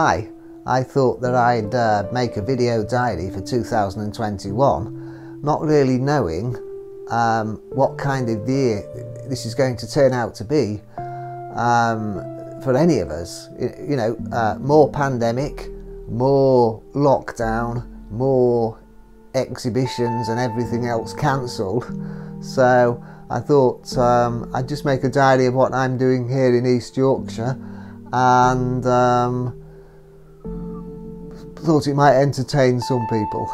Hi, I thought that I'd uh, make a video diary for 2021, not really knowing um, what kind of year this is going to turn out to be um, for any of us. You know, uh, more pandemic, more lockdown, more exhibitions and everything else cancelled. So I thought um, I'd just make a diary of what I'm doing here in East Yorkshire and um, thought it might entertain some people.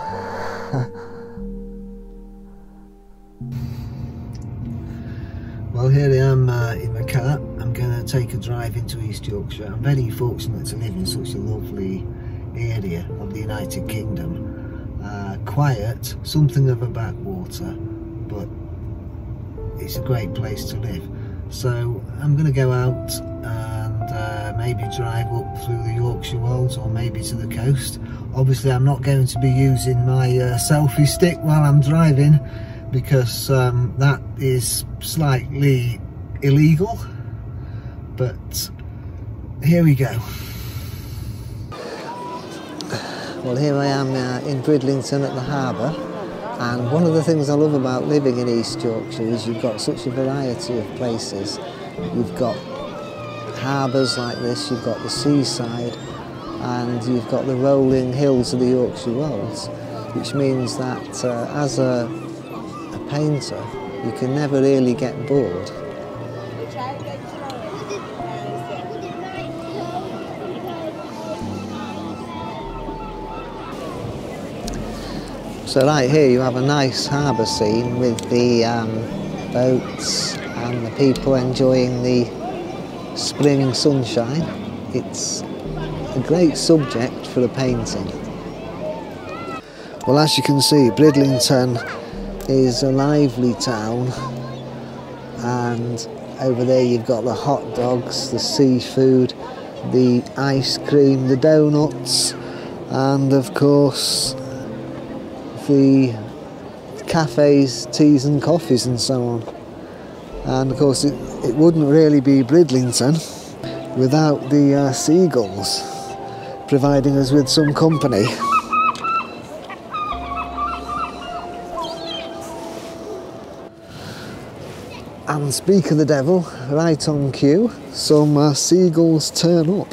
well, here I am uh, in my car. I'm going to take a drive into East Yorkshire. I'm very fortunate to live in such a lovely area of the United Kingdom. Uh, quiet, something of a backwater, but it's a great place to live. So I'm going to go out and uh, maybe drive up through the Yorkshire Wolds or maybe to the coast. Obviously I'm not going to be using my uh, selfie stick while I'm driving because um, that is slightly illegal. But here we go. Well, here I am uh, in Bridlington at the harbour, and one of the things I love about living in East Yorkshire is you've got such a variety of places. You've got harbours like this, you've got the seaside, and you've got the rolling hills of the Yorkshire Wolds, which means that uh, as a, a painter, you can never really get bored. So right here you have a nice harbour scene with the um, boats and the people enjoying the spring sunshine. It's a great subject for a painting. Well as you can see Bridlington is a lively town and over there you've got the hot dogs, the seafood, the ice cream, the donuts and of course the cafes, teas and coffees and so on. And of course it, it wouldn't really be Bridlington without the uh, seagulls providing us with some company. And speak of the devil, right on cue, some uh, seagulls turn up.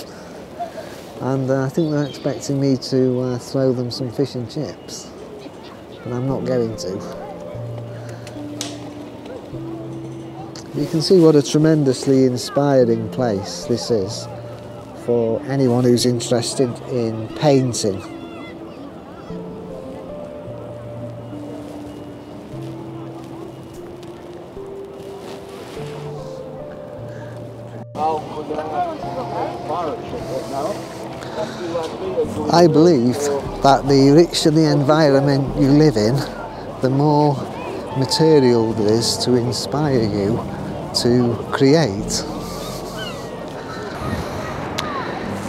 And uh, I think they're expecting me to uh, throw them some fish and chips but I'm not going to. You can see what a tremendously inspiring place this is for anyone who's interested in painting. I believe that the richer the environment you live in, the more material there is to inspire you to create.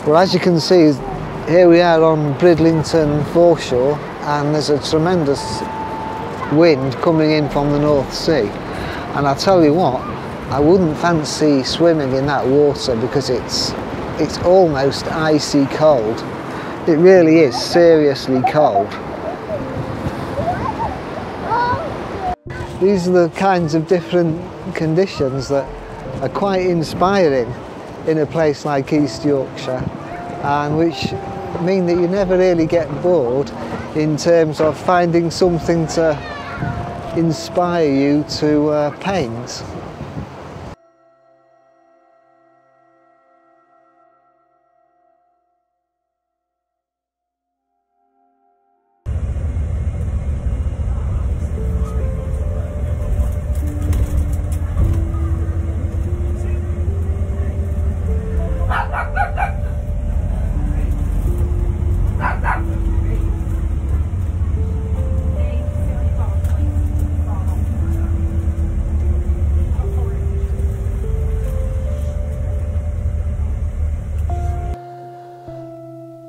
Well, as you can see, here we are on Bridlington foreshore and there's a tremendous wind coming in from the North Sea. And I tell you what, I wouldn't fancy swimming in that water because it's it's almost icy cold. It really is seriously cold. These are the kinds of different conditions that are quite inspiring in a place like East Yorkshire and which mean that you never really get bored in terms of finding something to inspire you to uh, paint.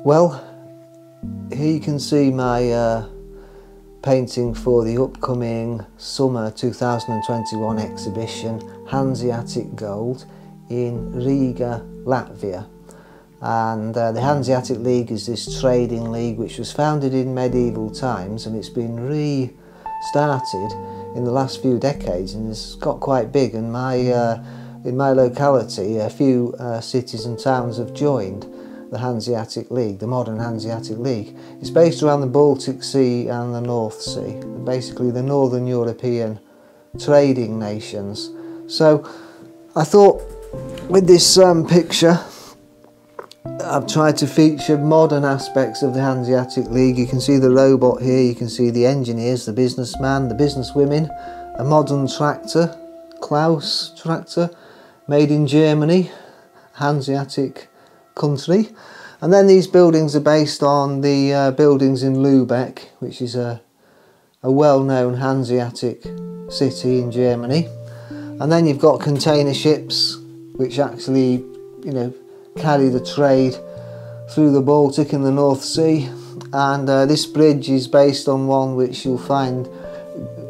Well, here you can see my uh, painting for the upcoming summer 2021 exhibition Hanseatic Gold in Riga, Latvia. And uh, the Hanseatic League is this trading league which was founded in medieval times and it's been restarted in the last few decades and it's got quite big and my uh, in my locality a few uh, cities and towns have joined the Hanseatic League, the modern Hanseatic League. It's based around the Baltic Sea and the North Sea, basically the Northern European trading nations. So I thought with this um, picture I've tried to feature modern aspects of the Hanseatic League. You can see the robot here, you can see the engineers, the businessman, the businesswomen, a modern tractor, Claas tractor, made in Germany, Hanseatic country. And then these buildings are based on the uh, buildings in Lübeck, which is a, a well-known Hanseatic city in Germany. And then you've got container ships, which actually, you know, carry the trade through the Baltic and the North Sea and uh, this bridge is based on one which you'll find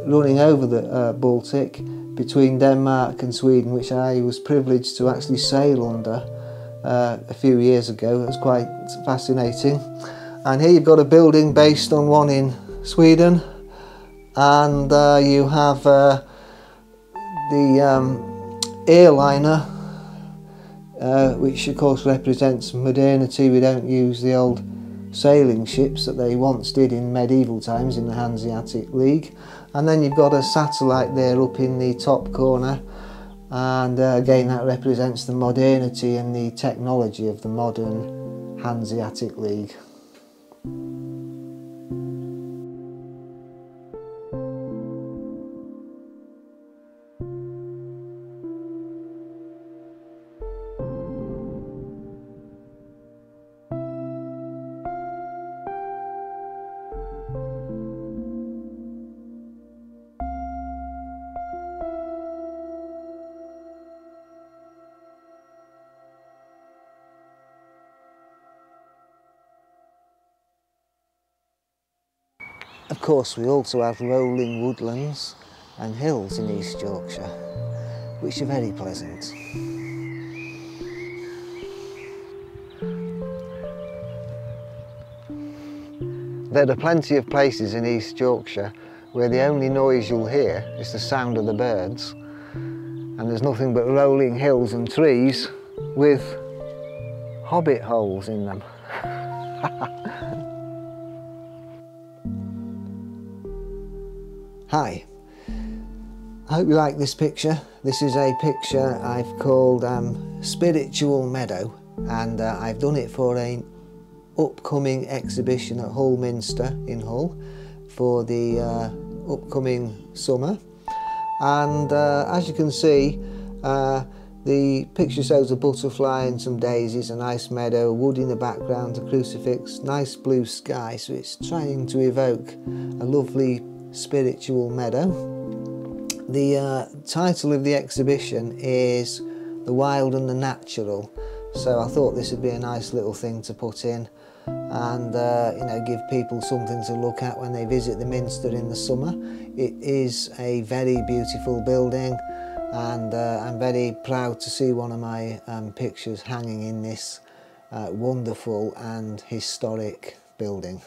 running over the uh, Baltic between Denmark and Sweden which I was privileged to actually sail under uh, a few years ago. It was quite fascinating and here you've got a building based on one in Sweden and uh, you have uh, the um, airliner uh, which of course represents modernity. We don't use the old sailing ships that they once did in medieval times in the Hanseatic League. And then you've got a satellite there up in the top corner and uh, again that represents the modernity and the technology of the modern Hanseatic League. Of course, we also have rolling woodlands and hills in East Yorkshire, which are very pleasant. There are plenty of places in East Yorkshire where the only noise you'll hear is the sound of the birds and there's nothing but rolling hills and trees with hobbit holes in them. Hi, I hope you like this picture. This is a picture I've called um, Spiritual Meadow and uh, I've done it for an upcoming exhibition at Hull Minster in Hull for the uh, upcoming summer. And uh, as you can see uh, the picture shows a butterfly and some daisies, a nice meadow, wood in the background, a crucifix, nice blue sky. So it's trying to evoke a lovely spiritual meadow. The uh, title of the exhibition is The Wild and the Natural, so I thought this would be a nice little thing to put in and uh, you know give people something to look at when they visit the Minster in the summer. It is a very beautiful building and uh, I'm very proud to see one of my um, pictures hanging in this uh, wonderful and historic building.